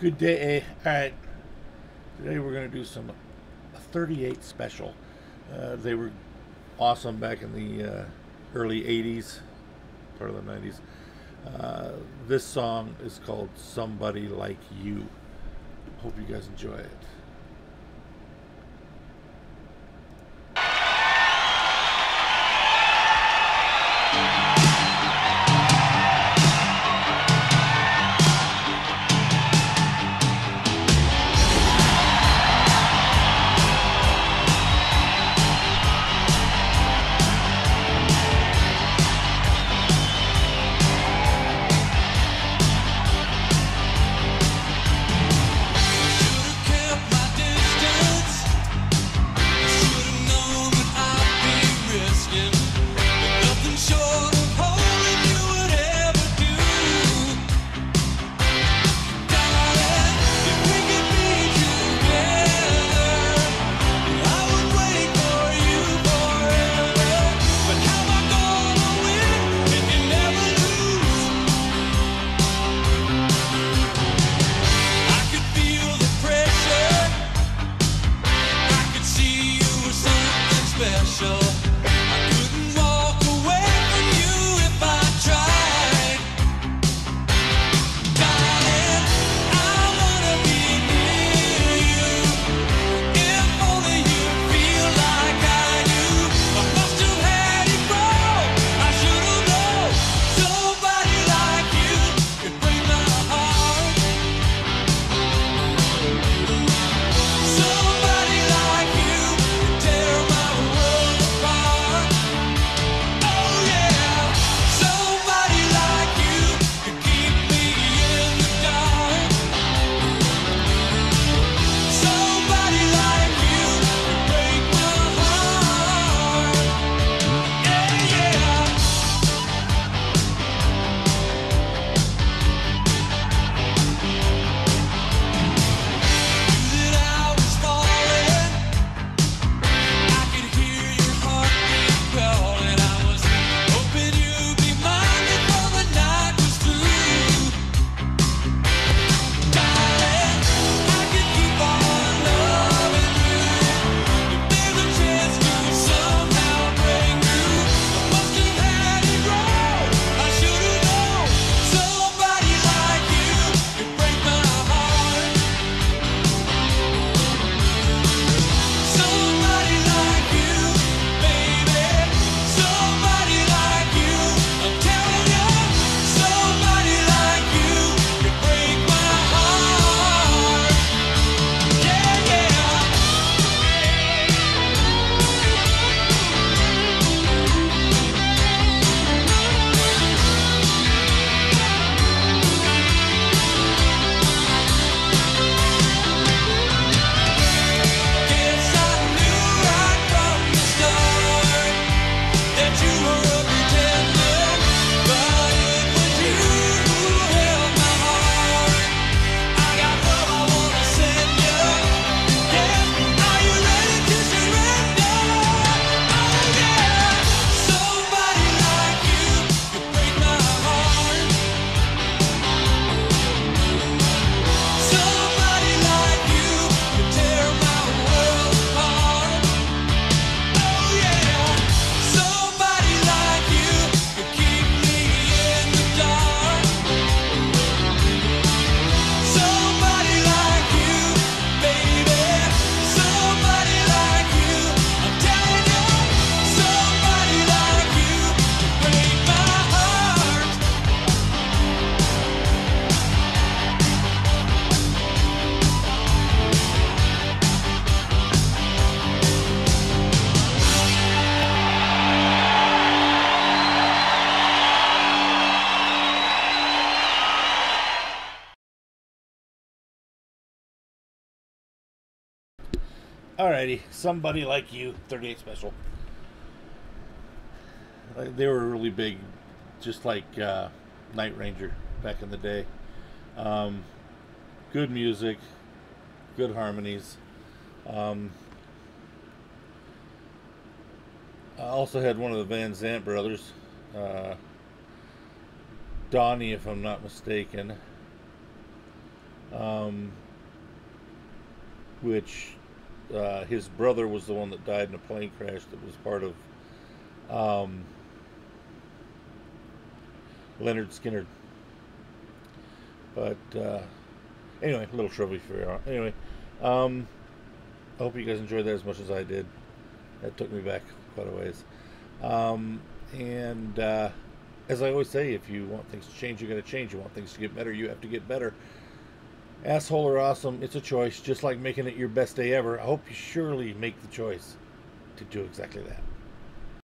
Good day. All right. Today we're going to do some 38 special. Uh, they were awesome back in the uh, early 80s, part of the 90s. Uh, this song is called Somebody Like You. Hope you guys enjoy it. Alrighty, somebody like you, 38 special. Uh, they were really big, just like uh, Night Ranger back in the day. Um, good music, good harmonies. Um, I also had one of the Van Zant brothers, uh, Donnie, if I'm not mistaken, um, which uh, his brother was the one that died in a plane crash that was part of um, Lynyrd Skynyrd. But uh, anyway, a little trivia for you. Anyway, um, I hope you guys enjoyed that as much as I did. That took me back quite a ways. Um, and uh, as I always say, if you want things to change, you got to change. You want things to get better, you have to get better. Asshole or awesome, it's a choice, just like making it your best day ever. I hope you surely make the choice to do exactly that.